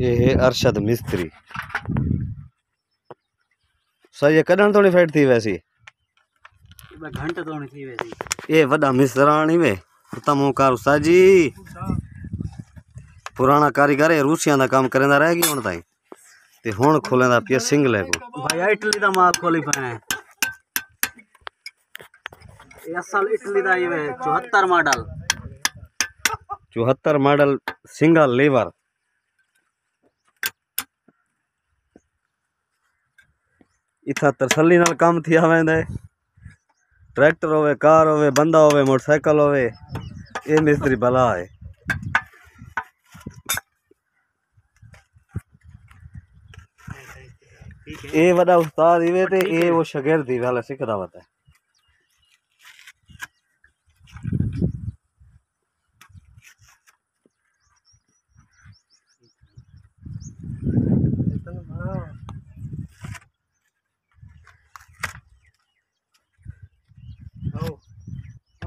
ये है अरशद मिस्त्री सही है कॾण थोड़ी फेट थी वैसी घंटे तो नहीं थी वैसी ये वॾा मिस्राणी में तमो कार उस्ताद जी ਪੁਰਾਣਾ ਕਾਰੀਗਰ ਇਹ ਰੂਸੀਆਂ ਦਾ ਕੰਮ ਕਰਦਾ ਰਹਿ ਗਿਆ ਹੁਣ ਤਾਈ ਤੇ ਹੁਣ ਖੋਲੇਂਦਾ ਪਿਆ ਸਿੰਗਲੇ ਕੋ भाई इटली का माल खोली पाए ये असल इटली का ये चौहत्तर मॉडल 74 ਮਾਡਲ ਸਿੰਗਲ ਲੀਵਰ ਇਥਾ ਤਸੱਲੀ ਨਾਲ ਕੰਮ ਥਿਆ ਵੈਂਦਾ ਹੈ ਟਰੈਕਟਰ ਹੋਵੇ ਕਾਰ ਹੋਵੇ ਬੰਦਾ ਹੋਵੇ ਮੋਟਰਸਾਈਕਲ ਹੋਵੇ ਇਹ ਮਿਸਤਰੀ ਭਲਾ ਹੈ ਇਹ ਵੱਡਾ ਉਸਤਾਦ ਇਵੇਂ ਤੇ ਇਹ ਉਹ ਸ਼ਾਗਿਰਦ ਦੀ ਵਾਲਾ ਸਿੱਖਦਾ ਵਤਾ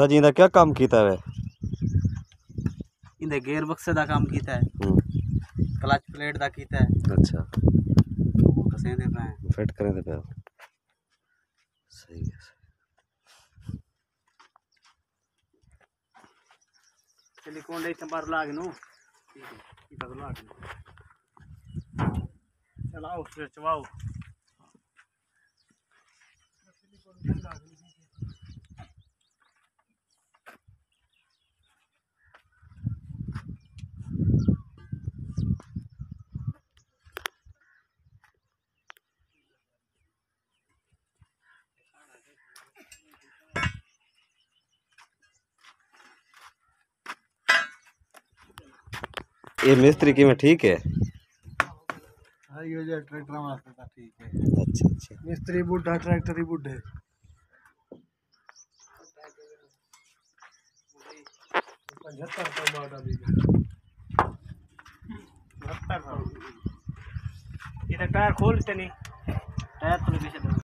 सर जी क्या काम किया है इन्हें गेयर बॉक्स का काम किया है क्लच प्लेट का किया है अच्छा। फिट करें दे पे सही है सिलिकॉन ले चंबर लाग नो? ये तो लाग चलाओ स्विच वाओ सिलिकॉन लाग ये मिस्त्री की में ठीक है? हाँ, ये ट्रैक्टर मारता था ठीक है। अच्छा अच्छा। मिस्त्री बुड्ढा ट्रैक्टर ही टायर नहीं। टायर तो